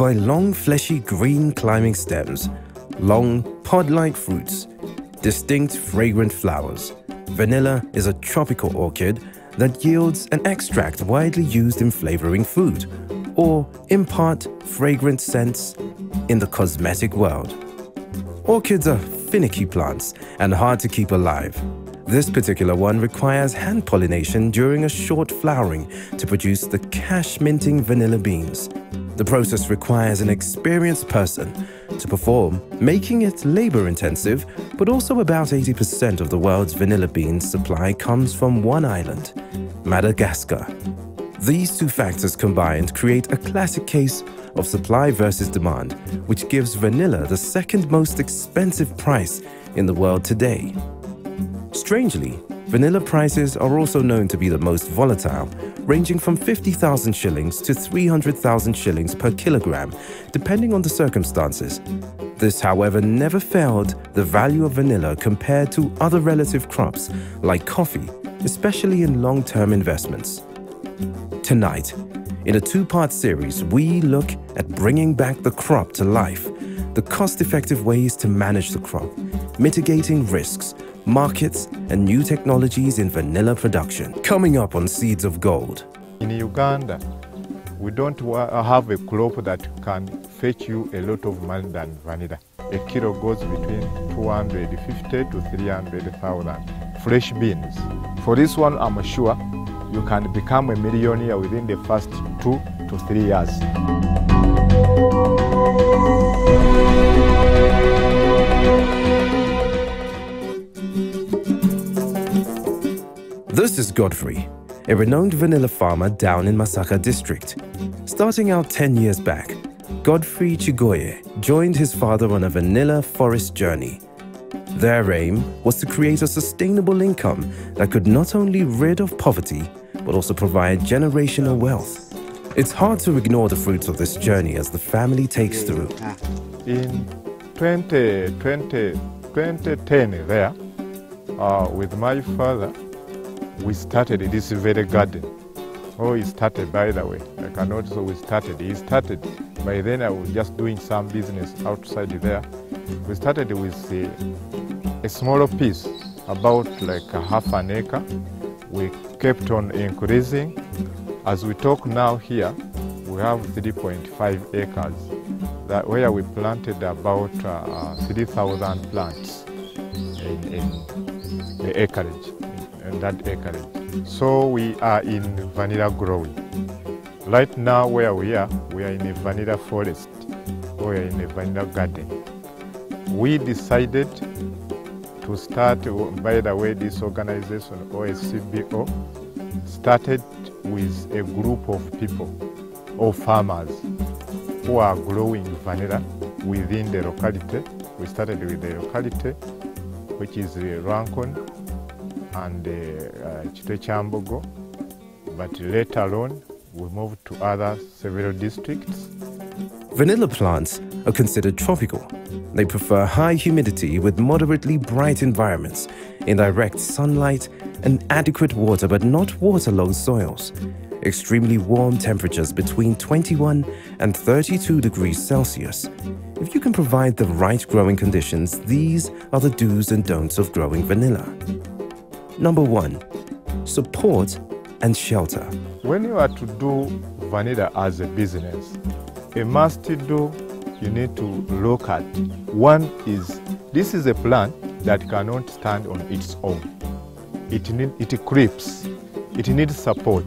By long, fleshy green climbing stems, long, pod like fruits, distinct, fragrant flowers, vanilla is a tropical orchid that yields an extract widely used in flavoring food or impart fragrant scents in the cosmetic world. Orchids are finicky plants and hard to keep alive. This particular one requires hand pollination during a short flowering to produce the cash minting vanilla beans. The process requires an experienced person to perform, making it labor intensive, but also about 80% of the world's vanilla beans supply comes from one island, Madagascar. These two factors combined create a classic case of supply versus demand, which gives vanilla the second most expensive price in the world today. Strangely, vanilla prices are also known to be the most volatile, ranging from 50,000 shillings to 300,000 shillings per kilogram, depending on the circumstances. This, however, never failed the value of vanilla compared to other relative crops like coffee, especially in long term investments. Tonight, in a two part series, we look at bringing back the crop to life, the cost effective ways to manage the crop, mitigating risks, markets, and new technologies in vanilla production. Coming up on Seeds of Gold. In Uganda, we don't uh, have a crop that can fetch you a lot of money than vanilla. A kilo goes between 250 to 300,000 fresh beans. For this one, I'm sure you can become a millionaire within the first two to three years. This is Godfrey, a renowned vanilla farmer down in Masaka district. Starting out 10 years back, Godfrey Chigoye joined his father on a vanilla forest journey. Their aim was to create a sustainable income that could not only rid of poverty, but also provide generational wealth. It's hard to ignore the fruits of this journey as the family takes through. In 2020, 2010 there, uh, with my father, we started this very garden. Oh, he started, by the way. I cannot say we started. He started. By then, I was just doing some business outside there. We started with a, a smaller piece, about like half an acre. We kept on increasing. As we talk now here, we have 3.5 acres, that where we planted about uh, 3,000 plants in, in the acreage that acreage. So we are in vanilla growing. Right now where we are, we are in a vanilla forest. Are in a vanilla garden. We decided to start, by the way, this organization, OSCBO, started with a group of people or farmers who are growing vanilla within the locality. We started with the locality, which is Rankon, and uh, Chitechambogo, but later on we moved to other several districts. Vanilla plants are considered tropical. They prefer high humidity with moderately bright environments, indirect sunlight, and adequate water but not waterlogged soils. Extremely warm temperatures between 21 and 32 degrees Celsius. If you can provide the right growing conditions, these are the do's and don'ts of growing vanilla. Number one, support and shelter. When you are to do vanilla as a business, a must do you need to look at one is this is a plant that cannot stand on its own. It need, it creeps. It needs support.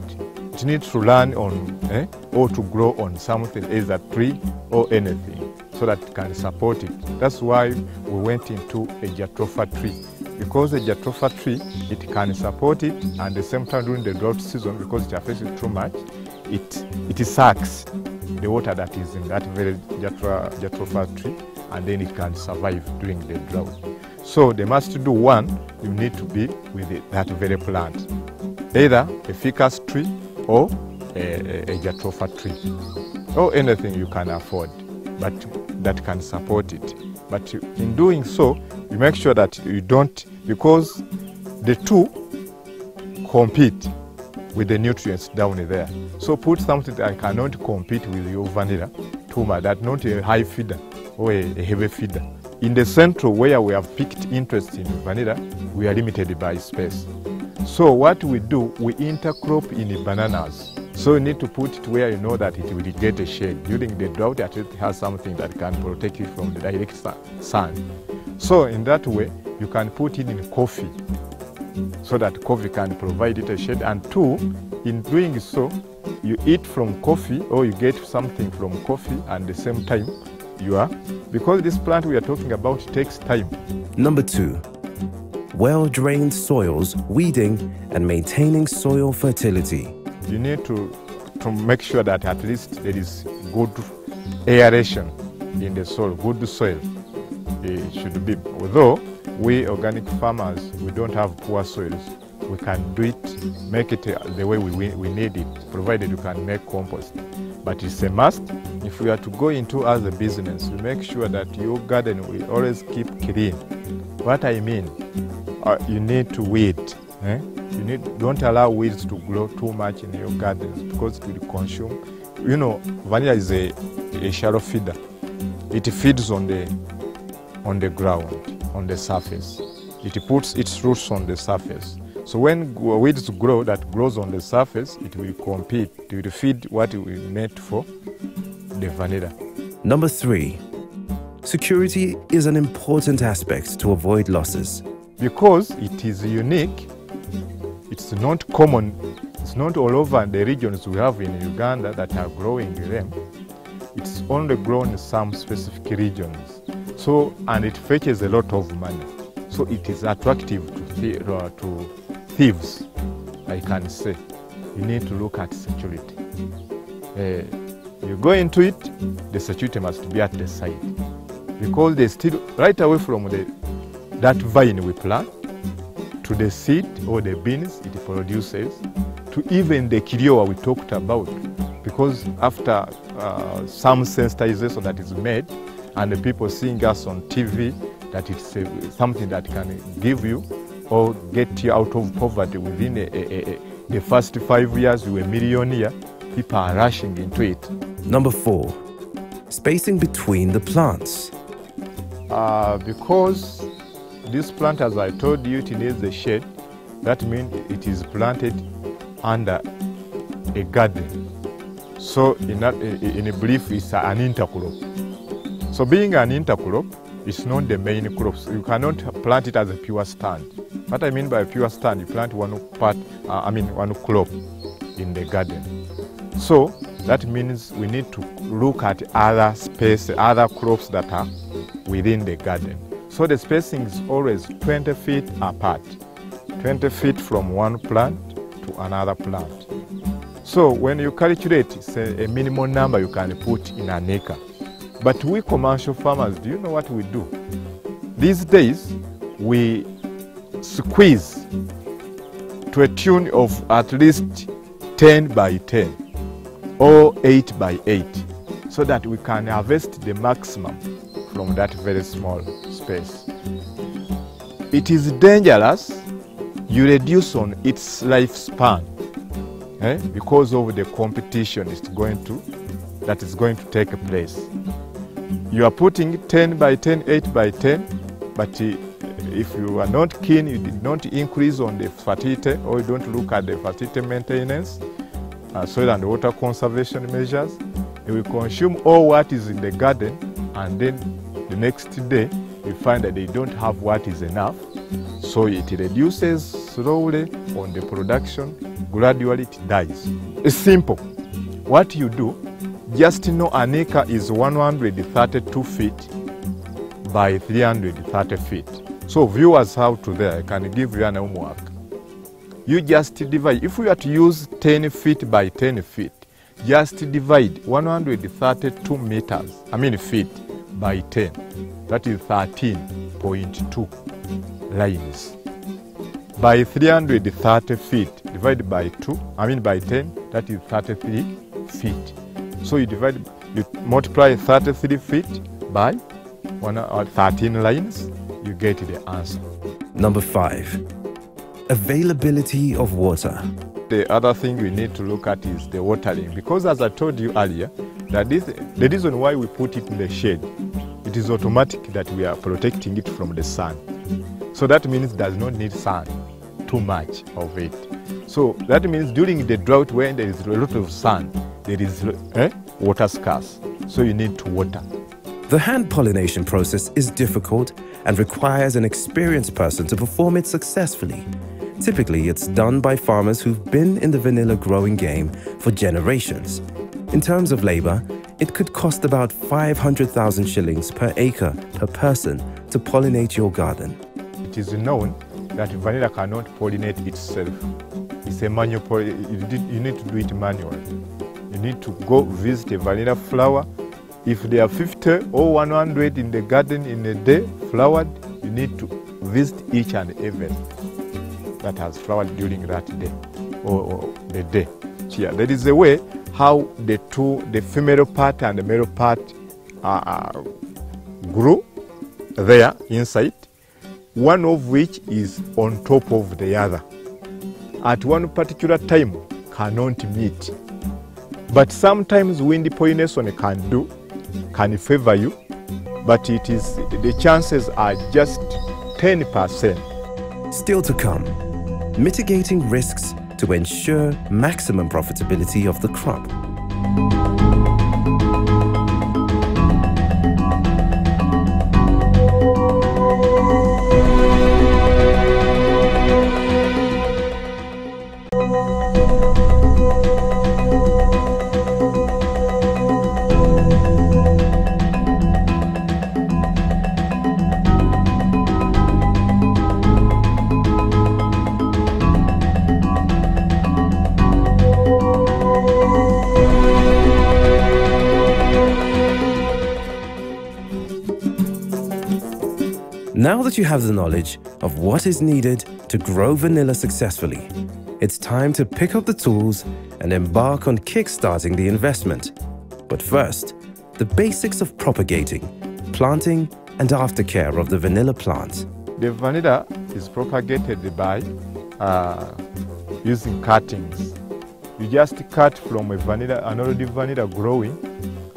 It needs to learn on eh, or to grow on something, either tree or anything, so that it can support it. That's why we went into a jatropha tree because the jatropha tree, it can support it, and the same time during the drought season, because it affects it too much, it, it sucks the water that is in that very jatropha, tree, and then it can survive during the drought. So they must do one, you need to be with it, that very plant, either a ficus tree or a, a, a jatropha tree, or anything you can afford, but that can support it. But in doing so, you make sure that you don't, because the two compete with the nutrients down there. So put something that cannot compete with your vanilla much, that not a high feeder or a, heavy feeder. In the central where we have picked interest in vanilla, we are limited by space. So what we do, we intercrop in the bananas. So you need to put it where you know that it will get a shade. During the drought, at least it has something that can protect it from the direct sun. So in that way, you can put it in coffee so that coffee can provide it a shade. And two, in doing so, you eat from coffee or you get something from coffee and the same time you are, because this plant we are talking about takes time. Number two, well-drained soils, weeding and maintaining soil fertility. You need to, to make sure that at least there is good aeration in the soil, good soil. It should be, although we organic farmers, we don't have poor soils. We can do it, make it the way we, we need it, provided you can make compost. But it's a must. If we are to go into a business, we make sure that your garden will always keep clean. What I mean, uh, you need to weed. Eh? You need don't allow weeds to grow too much in your gardens because it will consume. You know, vanilla is a, a shallow feeder. It feeds on the on the ground, on the surface. It puts its roots on the surface. So when weeds grow, that grows on the surface, it will compete. It will feed what it was meant for, the vanilla. Number three, security is an important aspect to avoid losses. Because it is unique, it's not common, it's not all over the regions we have in Uganda that are growing them. It's only grown in some specific regions. So, and it fetches a lot of money. So it is attractive to, uh, to thieves, I can say. You need to look at security. Uh, you go into it, the security must be at the side. Because they still, right away from the, that vine we plant, to the seed or the beans it produces, to even the kiriowa we talked about. Because after uh, some sensitization that is made, and the people seeing us on TV, that it's uh, something that can give you or get you out of poverty within a, a, a, the first five years, you are a millionaire. People are rushing into it. Number four, spacing between the plants. Uh, because this plant, as I told you, it needs a shade. That means it is planted under a garden. So in, that, in a brief, it's an intercrop. So being an intercrop, it's not the main crops. You cannot plant it as a pure stand. What I mean by pure stand, you plant one part, uh, I mean one crop in the garden. So that means we need to look at other space, other crops that are within the garden. So the spacing is always 20 feet apart, 20 feet from one plant to another plant. So when you calculate, it's a, a minimum number you can put in an acre. But we commercial farmers, do you know what we do? These days, we squeeze to a tune of at least 10 by 10 or 8 by 8 so that we can harvest the maximum from that very small space. It is dangerous, you reduce on its lifespan eh, because of the competition it's going to, that is going to take place. You are putting 10 by 10, 8 by 10, but if you are not keen, you did not increase on the fertility or you don't look at the fertility maintenance, uh, soil and water conservation measures, you will consume all what is in the garden and then the next day you find that they don't have what is enough. So it reduces slowly on the production, gradually it dies. It's simple. What you do, just know an acre is 132 feet by 330 feet. So viewers how to there, I can give you an homework. You just divide, if we are to use 10 feet by 10 feet, just divide 132 meters, I mean feet, by 10. That is 13.2 lines. By 330 feet, divided by 2, I mean by 10, that is 33 feet. So you divide, you multiply 33 feet by one, uh, 13 lines, you get the answer. Number five, availability of water. The other thing we need to look at is the watering because as I told you earlier, that this, the reason why we put it in the shade, it is automatic that we are protecting it from the sun. So that means it does not need sun, too much of it. So that means during the drought when there is a lot of sun, there is eh, water scarce. So you need to water. The hand pollination process is difficult and requires an experienced person to perform it successfully. Typically, it's done by farmers who've been in the vanilla growing game for generations. In terms of labor, it could cost about 500,000 shillings per acre per person to pollinate your garden. It is known that vanilla cannot pollinate itself. It's a manual, you need to do it manually. You need to go visit a vanilla flower. If there are 50 or 100 in the garden in a day flowered, you need to visit each and every that has flowered during that day or, the day. Yeah, there is a way how the two, the female part and the male part uh, grew there inside, one of which is on top of the other. At one particular time, cannot meet. But sometimes wind pollination can do, can favor you, but it is the chances are just 10%. Still to come, mitigating risks to ensure maximum profitability of the crop. Now that you have the knowledge of what is needed to grow vanilla successfully, it's time to pick up the tools and embark on kickstarting the investment. But first, the basics of propagating, planting, and aftercare of the vanilla plant. The vanilla is propagated by uh, using cuttings. You just cut from a vanilla, an already vanilla growing,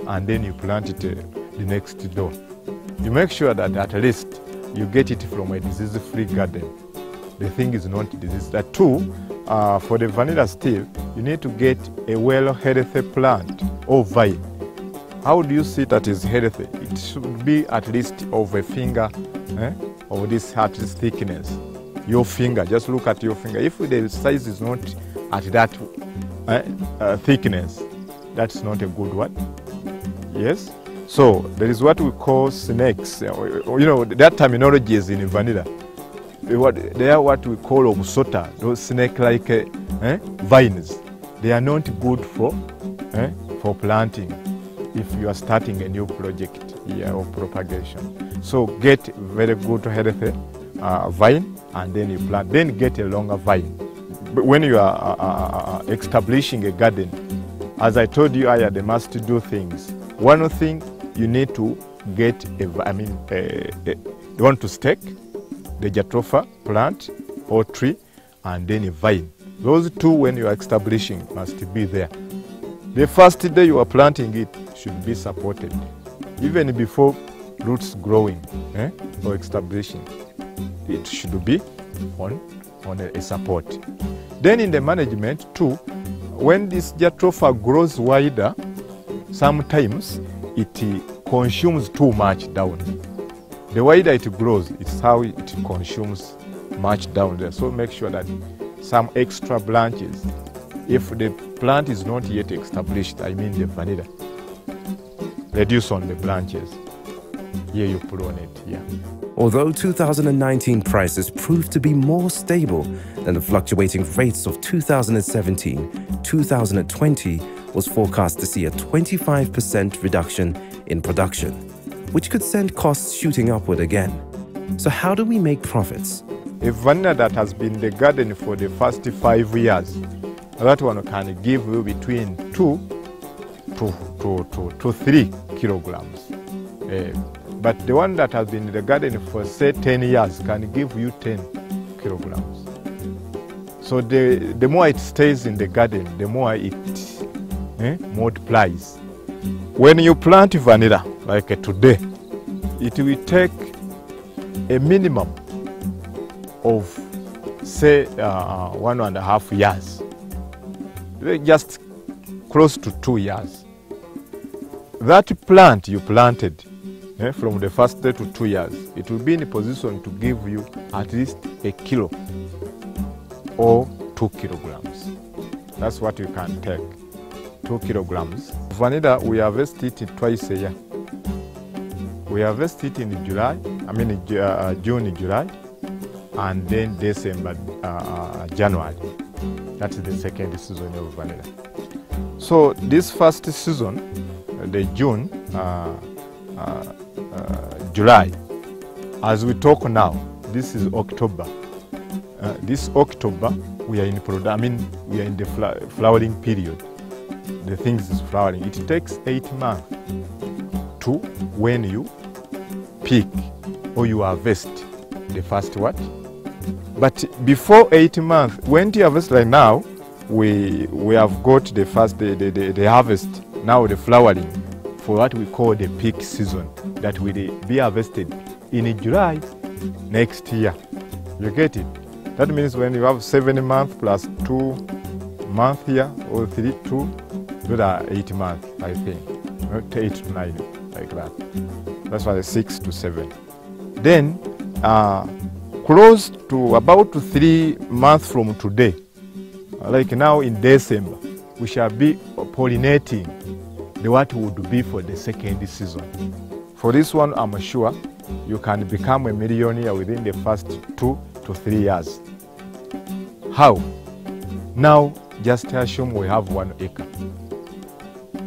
and then you plant it uh, the next door. You make sure that at least you get it from a disease-free garden. The thing is not disease. That two, uh, for the vanilla still, you need to get a well-healthy plant or vine. How do you see that is healthy? It should be at least of a finger eh, of this least thickness. Your finger, just look at your finger. If the size is not at that eh, uh, thickness, that's not a good one. Yes? So there is what we call snakes. You know, that terminology is in vanilla. They are what we call obsota, those snake-like eh, vines. They are not good for, eh, for planting if you are starting a new project here of propagation. So get very good healthy uh, vine and then you plant. Then get a longer vine. But when you are uh, uh, establishing a garden, as I told you earlier, they must do things. One thing you need to get, a, I mean, a, a, you want to stake the jatropha plant or tree and then a vine. Those two, when you are establishing, must be there. The first day you are planting it should be supported, even before roots growing eh, or establishing. It should be on, on a, a support. Then in the management too, when this jatropha grows wider, sometimes it consumes too much down. The wider it grows, it's how it consumes much down there. So make sure that some extra branches, if the plant is not yet established, I mean the vanilla, reduce on the branches. Here you put on it, yeah. Although 2019 prices proved to be more stable than the fluctuating rates of 2017, 2020 was forecast to see a 25% reduction in production, which could send costs shooting upward again. So how do we make profits? A vanilla that has been the garden for the first five years, that one can give you between two to, to, to, to three kilograms. Uh, but the one that has been in the garden for say 10 years can give you 10 kilograms. So the, the more it stays in the garden, the more it eh, multiplies. when you plant vanilla, like today, it will take a minimum of, say, uh, one and a half years, just close to two years. That plant you planted eh, from the first day to two years, it will be in a position to give you at least a kilo or two kilograms. That's what you can take, two kilograms. Vanilla, we harvest it twice a year. We harvest it in July, I mean uh, June, July, and then December, uh, uh, January. That's the second season of vanilla. So this first season, the June, uh, uh, uh, July, as we talk now, this is October. this October, we are in I mean, we are in the flowering period. The things is flowering. It takes eight months to when you pick or you harvest the first what? But before eight months, when you harvest right now, we we have got the first the, the, the, the harvest, now the flowering for what we call the peak season that will be harvested in July next year. You get it? That means when you have seven months plus two months here, or three, two, those are eight months, I think. Not eight to nine, like that. That's why six to seven. Then, uh, close to about three months from today, like now in December, we shall be pollinating the what would be for the second season. For this one, I'm sure you can become a millionaire within the first two to three years. How? Now, just assume we have one acre.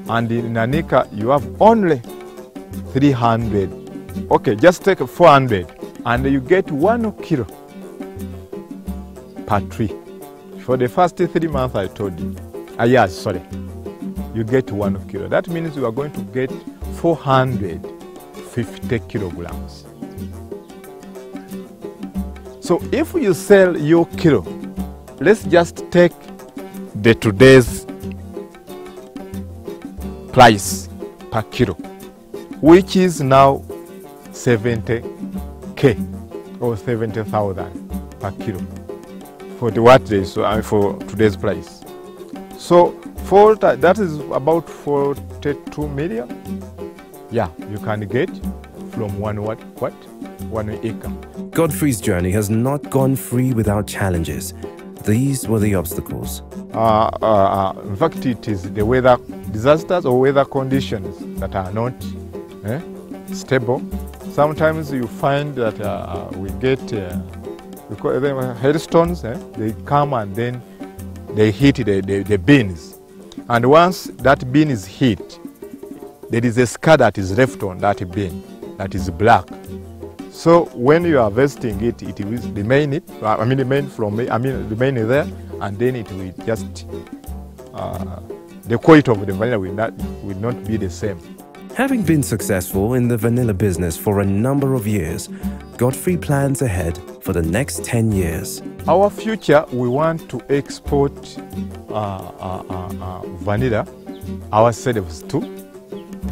And in an acre, you have only 300. Okay, just take 400 and you get one kilo per tree. For the first three months, I told you. Ah, yes, sorry. You get one kilo. That means you are going to get 450 kilograms. So if you sell your kilo, let's just take the today's price per kilo, which is now 70k or 70,000 per kilo for the what day, so uh, for today's price. So for that, that is about 42 million. Yeah, you can get from one what what one acre. Godfrey's journey has not gone free without challenges. These were the obstacles. Uh, uh, uh, in fact, it is the weather disasters or weather conditions that are not eh, stable. Sometimes you find that we get uh, hailstones, eh, they come and then they hit the, the, the beans. And once that bean is hit, there is a scar that is left on that bean that is black. So when you are harvesting it, it will remain it. I mean, remain from I mean, remain there, and then it will just uh, the quality of the vanilla will not will not be the same. Having been successful in the vanilla business for a number of years, Godfrey plans ahead for the next 10 years. Our future, we want to export uh, uh, uh, uh vanilla ourselves too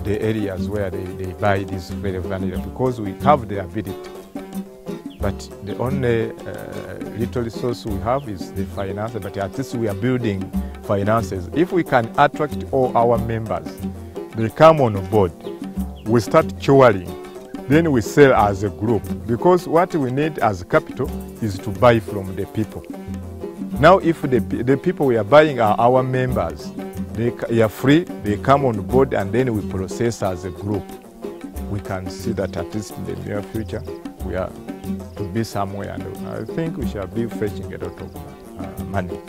the areas where they, they buy this very vanilla because we have the ability. But the only uh, little resource we have is the finance, but at least we are building finances. If we can attract all our members, they come on board, we start touring, then we sell as a group because what we need as capital is to buy from the people. Now if the, the people we are buying are our members, they are free, they come on board, and then we process as a group. We can see that at least in the near future, we are to be somewhere, and I think we shall be fetching a lot of uh, money.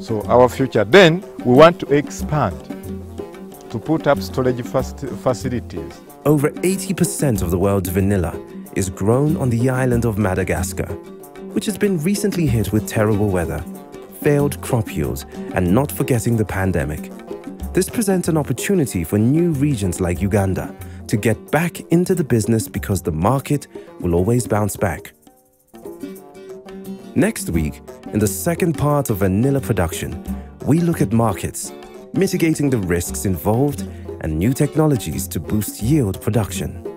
So our future, then we want to expand, to put up storage facilities. Over 80% of the world's vanilla is grown on the island of Madagascar, which has been recently hit with terrible weather, failed crop yields, and not forgetting the pandemic. This presents an opportunity for new regions like Uganda to get back into the business because the market will always bounce back. Next week, in the second part of vanilla production, we look at markets, mitigating the risks involved, and new technologies to boost yield production.